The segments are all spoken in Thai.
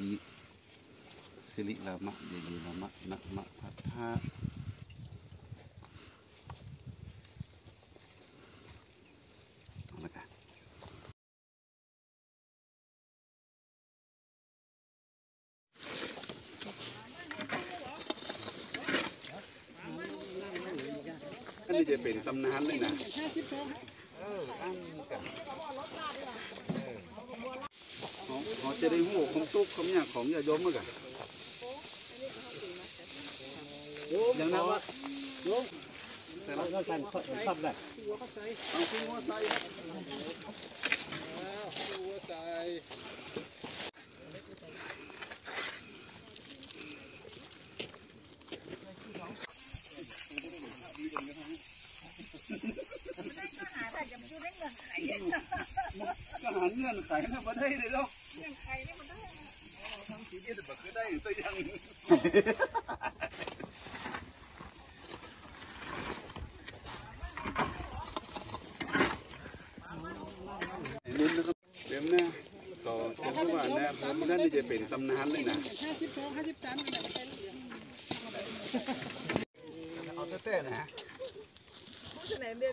อิสิริลามะเยเยลามะนะมะพัทธะอันนี้จะเป็นตำนานเลยนะ เอออันกันเขาเขาจะ ได้หูของตุ๊กของเนี่ยของยาโยมมั้งกันอย่างนั้นว่าโยมแต่ละเราการทับได้เอาขึ้นหัวใจก็หาเงื่อนไขนะมาได้เลยเนาะ เงื่อนไขนี่มันได้ทั้งสีเดียวแต่ก็ได้ตังไงนู้นนะครับเดี๋ยวนะต่อจะพูดว่านะผมนั่นจะเป็นตำนานเลยนะห้าสิบสองห้าสิบสามนี่แหละเป็นเอาเต้ๆนะ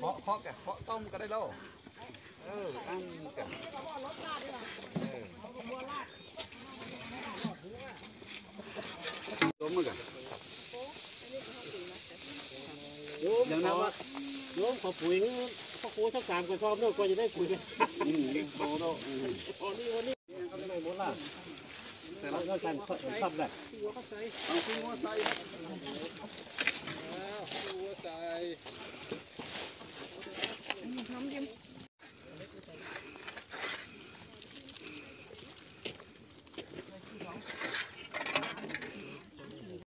เคาะเคาะกะเคาะต้มก็ได้แล้วเอออันกะเออต้มมั้งกะ โยมอย่างนั้นว่าโยมขอปุ๋ยพ่อครูสักสามกระสอบเนาะกว่าจะได้ปุ๋ยกันอืมโตโตอืมตอนนี้วันนี้ไม่หมดละแต่ละเราการทับได้เอาขึ้นหัวใจทำยัง